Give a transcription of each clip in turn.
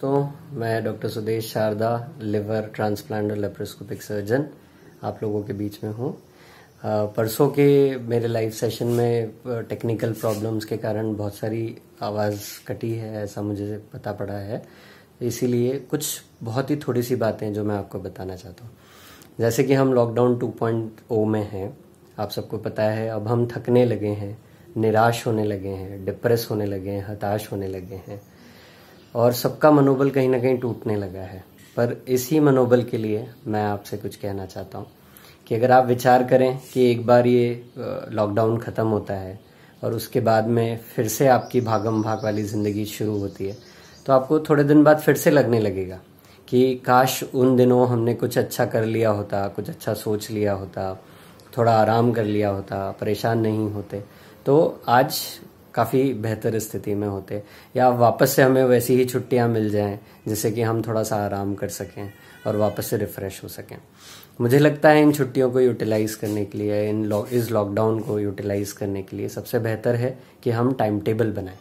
तो मैं doctor Sudesh Sharda, liver transplant और लेप्रोस्कोपिक सर्जन आप लोगों के बीच में हूँ। परसों के मेरे लाइव सेशन में टेक्निकल प्रॉब्लम्स के कारण बहुत सारी आवाज़ कटी है, ऐसा मुझे पता पड़ा है। इसीलिए कुछ बहुत ही थोड़ी सी बातें जो मैं आपको बताना चाहता हूँ। जैसे कि हम लॉकडाउन 2.0 में हैं, आप सबको पता है, अब हम थकने लगे हैं, निराश होने लगे हैं डिप्रेस होने लगे हैं, हताश होने लगे हैं। और सबका मनोबल कहीं ना कहीं टूटने लगा है। पर इसी मनोबल के लिए मैं आपसे कुछ कहना चाहता हूँ कि अगर आप विचार करें कि एक बार ये लॉकडाउन ख़त्म होता है और उसके बाद में फिर से आपकी भागम भाग वाली ज़िंदगी शुरू होती है तो आपको थोड़े दिन बाद फिर से लगने लगेगा कि काश उन दिनों हमने कुछ अच्छा कर लिया होता, कुछ अच्छा सोच लिया होता, थोड़ा आराम कर लिया होता, परेशान नहीं होते। तो आज काफ़ी बेहतर स्थिति में होते या वापस से हमें वैसी ही छुट्टियाँ मिल जाएँ जिससे कि हम थोड़ा सा आराम कर सकें और वापस से रिफ्रेश हो सकें। मुझे लगता है इन छुट्टियों को यूटिलाइज करने के लिए इन लॉ, इस लॉकडाउन को यूटिलाइज करने के लिए सबसे बेहतर है कि हम टाइम टेबल बनाएँ।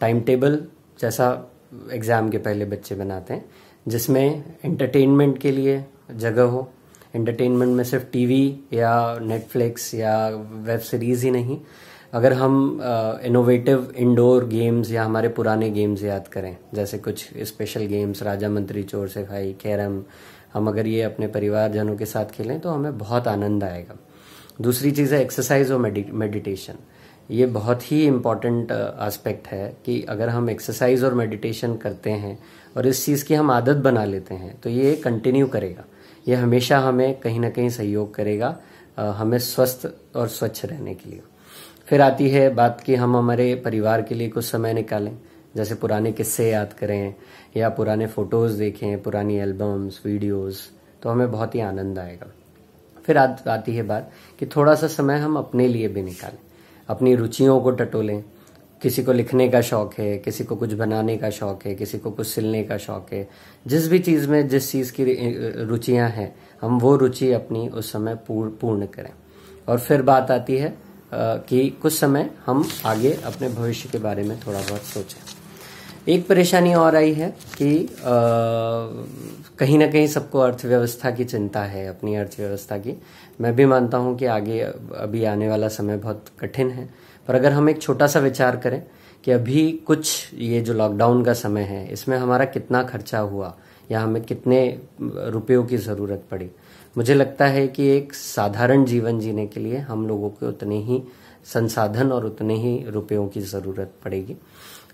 टाइम टेबल जैसा एग्ज़ाम के पहले बच्चे बनाते हैं जिसमें एंटरटेनमेंट के लिए जगह हो। एंटरटेनमेंट में सिर्फ़ टीवी या नेटफ्लिक्स या वेब सीरीज़ ही नहीं अगर हम इनोवेटिव इंडोर गेम्स या हमारे पुराने गेम्स याद करें, जैसे कुछ स्पेशल गेम्स राजा मंत्री चोर सिखाई कैरम, हम अगर ये अपने परिवारजनों के साथ खेलें तो हमें बहुत आनंद आएगा। दूसरी चीज़ है एक्सरसाइज और मेडिटेशन ये बहुत ही इंपॉर्टेंट आस्पेक्ट है कि अगर हम एक्सरसाइज और मेडिटेशन करते हैं और इस चीज़ की हम आदत बना लेते हैं तो ये कंटिन्यू करेगा। ये हमेशा हमें कहीं ना कहीं सहयोग करेगा हमें स्वस्थ और स्वच्छ रहने के लिए। फिर आती है बात कि हम हमारे परिवार के लिए कुछ समय निकालें। जैसे पुराने किस्से याद करें या पुराने फ़ोटोज़ देखें पुरानी एल्बम्स वीडियोस तो हमें बहुत ही आनंद आएगा। फिर आ, आती है बात कि थोड़ा सा समय हम अपने लिए भी निकालें। अपनी रुचियों को टटोलें। किसी को लिखने का शौक है किसी को कुछ बनाने का शौक है किसी को कुछ सिलने का शौक है। जिस भी चीज़ में जिस चीज़ की रुचियाँ हैं हम वो रुचि अपनी उस समय पूर्ण करें। और फिर बात आती है कि कुछ समय हम आगे अपने भविष्य के बारे में थोड़ा बहुत सोचें। एक परेशानी और आई है कि आ, कहीं ना कहीं सबको अर्थव्यवस्था की चिंता है अपनी अर्थव्यवस्था की। मैं भी मानता हूँ कि आगे अभी आने वाला समय बहुत कठिन है। पर अगर हम एक छोटा सा विचार करें कि अभी कुछ ये जो लॉकडाउन का समय है इसमें हमारा कितना खर्चा हुआ या हमें कितने रुपयों की ज़रूरत पड़ी। मुझे लगता है कि एक साधारण जीवन जीने के लिए हम लोगों को उतने ही संसाधन और उतने ही रुपयों की ज़रूरत पड़ेगी।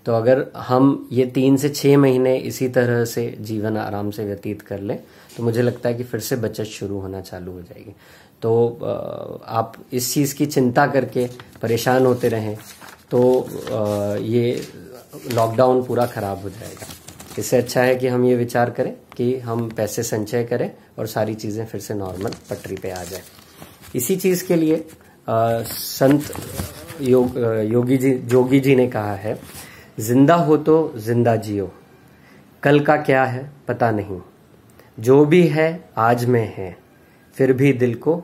तो अगर हम ये तीन से छः महीने इसी तरह से जीवन आराम से व्यतीत कर लें तो मुझे लगता है कि फिर से बचत शुरू होना चालू हो जाएगी। तो आप इस चीज़ की चिंता करके परेशान होते रहें तो ये लॉकडाउन पूरा खराब हो जाएगा। इससे अच्छा है कि हम ये विचार करें कि हम पैसे संचय करें और सारी चीज़ें फिर से नॉर्मल पटरी पे आ जाए। इसी चीज़ के लिए आ, संत योग योगी जी जोगी जी ने कहा है ज़िंदा हो तो ज़िंदा जियो। कल का क्या है पता नहीं। जो भी है आज में है फिर भी दिल को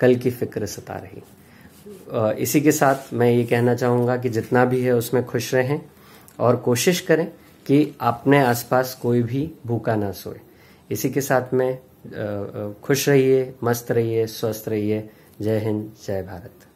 कल की फ़िक्र सता रही। इसी के साथ मैं ये कहना चाहूँगा कि जितना भी है उसमें खुश रहें और कोशिश करें कि अपने आसपास कोई भी भूखा ना सोए। इसी के साथ में खुश रहिए, मस्त रहिए, स्वस्थ रहिए। जय हिंद, जय भारत।